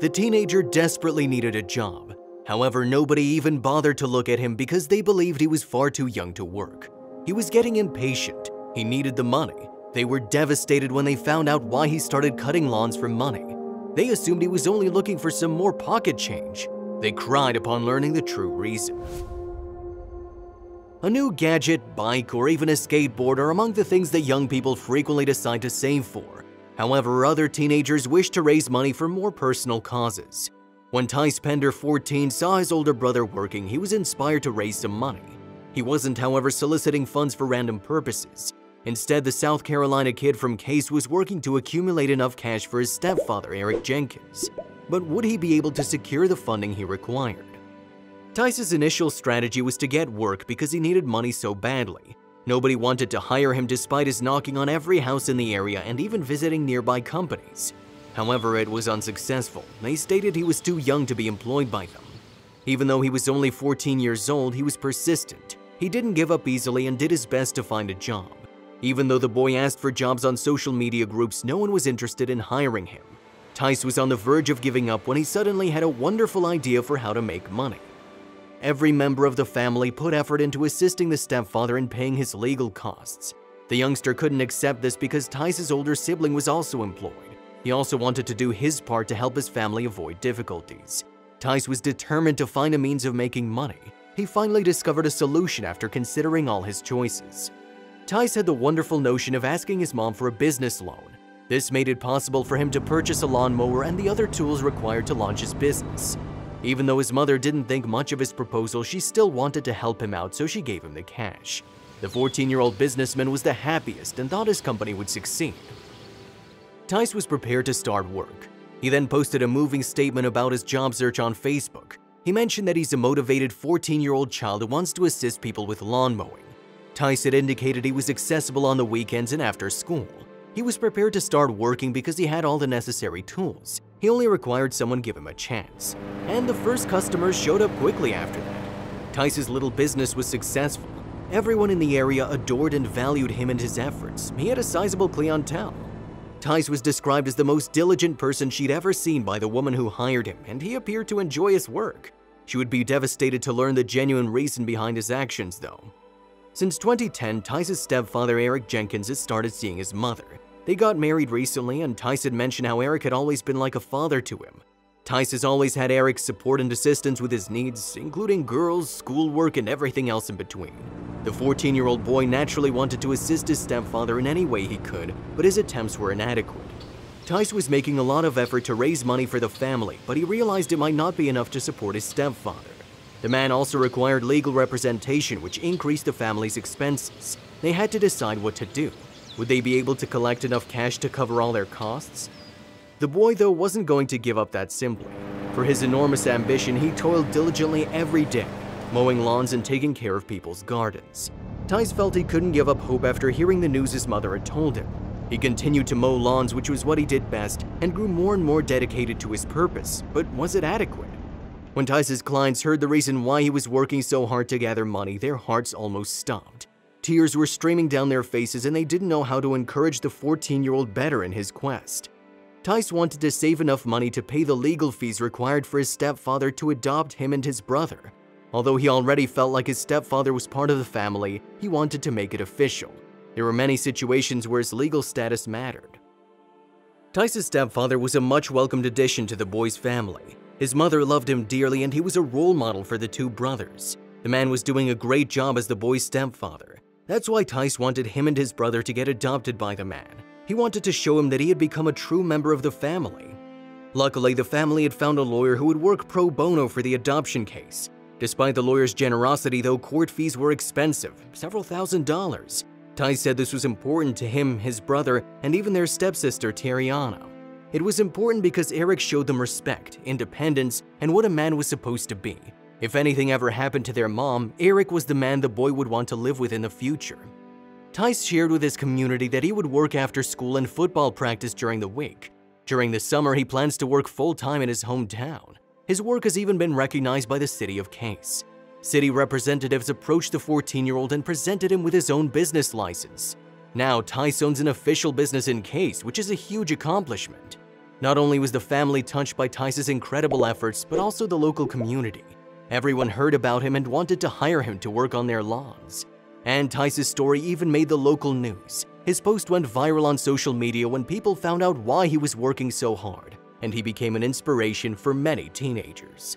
The teenager desperately needed a job. However, nobody even bothered to look at him because they believed he was far too young to work. He was getting impatient. He needed the money. They were devastated when they found out why he started cutting lawns for money. They assumed he was only looking for some more pocket change. They cried upon learning the true reason. A new gadget, bike, or even a skateboard are among the things that young people frequently decide to save for. However, other teenagers wish to raise money for more personal causes. When Tice Pender, 14, saw his older brother working, he was inspired to raise some money. He wasn't, however, soliciting funds for random purposes. Instead, the South Carolina kid from Cayce was working to accumulate enough cash for his stepfather, Eric Jenkins. But would he be able to secure the funding he required? Tice's initial strategy was to get work because he needed money so badly. Nobody wanted to hire him despite his knocking on every house in the area and even visiting nearby companies. However, it was unsuccessful. They stated he was too young to be employed by them. Even though he was only 14 years old, he was persistent. He didn't give up easily and did his best to find a job. Even though the boy asked for jobs on social media groups, no one was interested in hiring him. Tice was on the verge of giving up when he suddenly had a wonderful idea for how to make money. Every member of the family put effort into assisting the stepfather in paying his legal costs. The youngster couldn't accept this because Tice's older sibling was also employed. He also wanted to do his part to help his family avoid difficulties. Tice was determined to find a means of making money. He finally discovered a solution after considering all his choices. Tice had the wonderful notion of asking his mom for a business loan. This made it possible for him to purchase a lawnmower and the other tools required to launch his business. Even though his mother didn't think much of his proposal, she still wanted to help him out, so she gave him the cash. The 14-year-old businessman was the happiest and thought his company would succeed. Tice was prepared to start work. He then posted a moving statement about his job search on Facebook. He mentioned that he's a motivated 14-year-old child who wants to assist people with lawn mowing. Tice had indicated he was accessible on the weekends and after school. He was prepared to start working because he had all the necessary tools. He only required someone give him a chance. And the first customers showed up quickly after that. Tice's little business was successful. Everyone in the area adored and valued him and his efforts. He had a sizable clientele. Tice was described as the most diligent person she'd ever seen by the woman who hired him, and he appeared to enjoy his work. She would be devastated to learn the genuine reason behind his actions, though. Since 2010, Tice's stepfather Eric Jenkins has started seeing his mother. They got married recently, and Tice had mentioned how Eric had always been like a father to him. Tice has always had Eric's support and assistance with his needs, including girls, schoolwork, and everything else in between. The 14-year-old boy naturally wanted to assist his stepfather in any way he could, but his attempts were inadequate. Tice was making a lot of effort to raise money for the family, but he realized it might not be enough to support his stepfather. The man also required legal representation, which increased the family's expenses. They had to decide what to do. Would they be able to collect enough cash to cover all their costs? The boy, though, wasn't going to give up that simply. For his enormous ambition, he toiled diligently every day, mowing lawns and taking care of people's gardens. Tice felt he couldn't give up hope after hearing the news his mother had told him. He continued to mow lawns, which was what he did best, and grew more and more dedicated to his purpose. But was it adequate? When Tice's clients heard the reason why he was working so hard to gather money, their hearts almost stopped. Tears were streaming down their faces and they didn't know how to encourage the 14-year-old better in his quest. Tice wanted to save enough money to pay the legal fees required for his stepfather to adopt him and his brother. Although he already felt like his stepfather was part of the family, he wanted to make it official. There were many situations where his legal status mattered. Tice's stepfather was a much welcomed addition to the boy's family. His mother loved him dearly and he was a role model for the two brothers. The man was doing a great job as the boy's stepfather. That's why Tice wanted him and his brother to get adopted by the man. He wanted to show him that he had become a true member of the family. Luckily, the family had found a lawyer who would work pro bono for the adoption case. Despite the lawyer's generosity, though, court fees were expensive, several thousand dollars. Tice said this was important to him, his brother, and even their stepsister, Terriana. It was important because Eric showed them respect, independence, and what a man was supposed to be. If anything ever happened to their mom, Eric was the man the boy would want to live with in the future. Tice shared with his community that he would work after school and football practice during the week. During the summer, he plans to work full-time in his hometown. His work has even been recognized by the city of Cayce. City representatives approached the 14-year-old and presented him with his own business license. Now, Tice owns an official business in Cayce, which is a huge accomplishment. Not only was the family touched by Tice's incredible efforts, but also the local community. Everyone heard about him and wanted to hire him to work on their lawns. And Tice's story even made the local news. His post went viral on social media when people found out why he was working so hard, and he became an inspiration for many teenagers.